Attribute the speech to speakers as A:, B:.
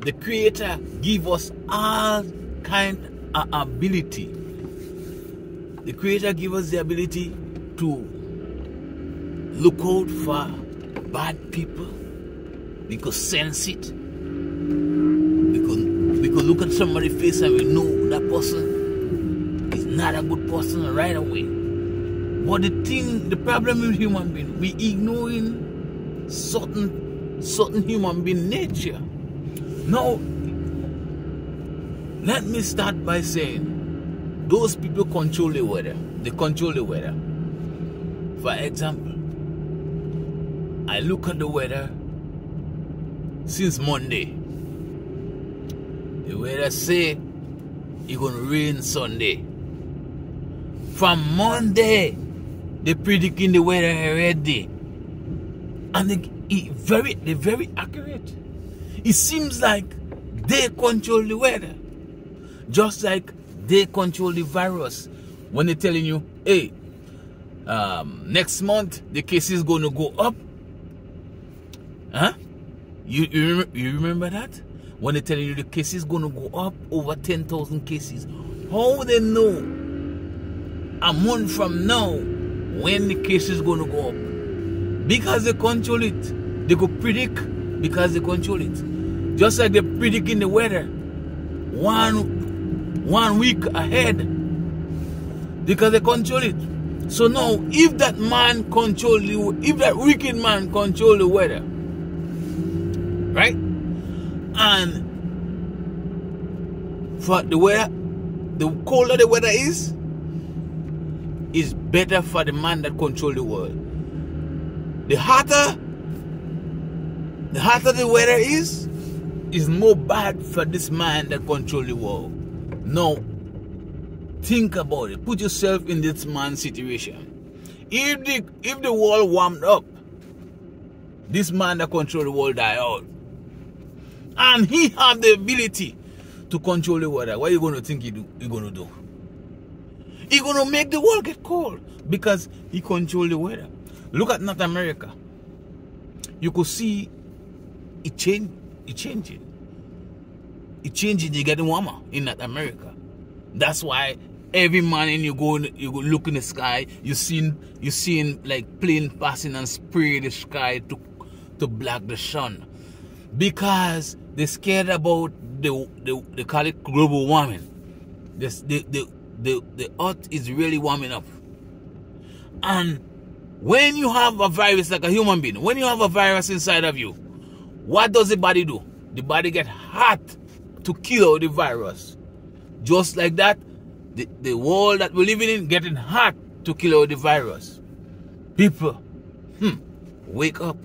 A: the Creator give us all kind of ability. The Creator give us the ability to look out for bad people. We could sense it. We could, we could look at somebody's face and we know that person is not a good person right away. But the thing, the problem with human being, we ignoring certain certain human being nature. Now, let me start by saying those people control the weather. They control the weather. For example, I look at the weather since Monday. The weather say it's gonna rain Sunday. From Monday, they predicting the weather already, and they it very they're very accurate. It seems like they control the weather, just like they control the virus. When they're telling you, hey, um, next month the case is going to go up. Huh? You, you, remember, you remember that? When they're telling you the case is going to go up over 10,000 cases. How they know a month from now when the case is going to go up? Because they control it. They could predict because they control it. Just like they're predicting the weather one, one week ahead because they control it. So now, if that man control you, if that wicked man control the weather, right? And for the weather, the colder the weather is, is better for the man that control the world. The hotter, the hotter the weather is, is more bad for this man that control the world. Now, think about it. Put yourself in this man's situation. If the if the world warmed up, this man that control the world die out. And he have the ability to control the weather. What are you going to think he do? Going to do? He to make the world get cold because he control the weather. Look at North America. You could see it change. It changing. It changing. It getting warmer in North America. That's why every morning you go you go look in the sky you seen you seen like plane passing and spray the sky to to block the sun because they're scared about the, the they call it global warming this the, the the the earth is really warming up and when you have a virus like a human being when you have a virus inside of you what does the body do the body get hot to kill the virus just like that the, the world that we're living in getting hot to kill the virus. People, hmm, wake up.